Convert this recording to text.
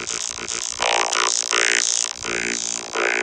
This is, this is not a space, space, space.